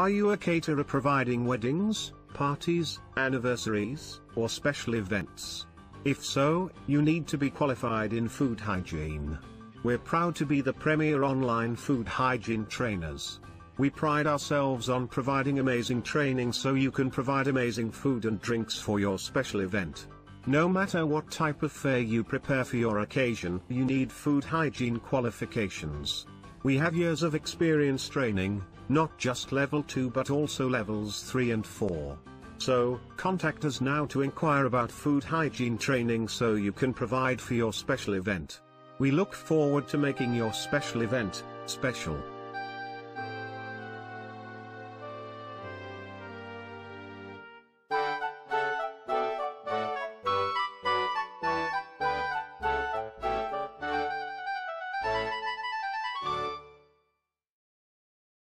Are you a caterer providing weddings, parties, anniversaries, or special events? If so, you need to be qualified in food hygiene. We're proud to be the premier online food hygiene trainers. We pride ourselves on providing amazing training so you can provide amazing food and drinks for your special event. No matter what type of fare you prepare for your occasion, you need food hygiene qualifications. We have years of experience training, not just level 2 but also levels 3 and 4. So, contact us now to inquire about food hygiene training so you can provide for your special event. We look forward to making your special event special.